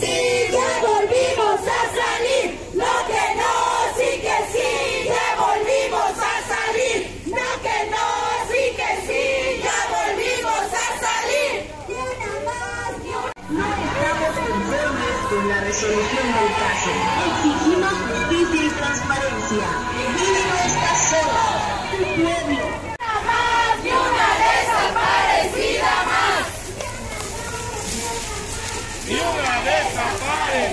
sí, ya volvimos a salir. Lo que no, sí que sí, ya volvimos a salir. Lo que no, sí que sí, ya volvimos a salir. Y una más, y una... No estamos conformes con la resolución del caso. Exigimos justicia y transparencia. Y no está solo, Fire!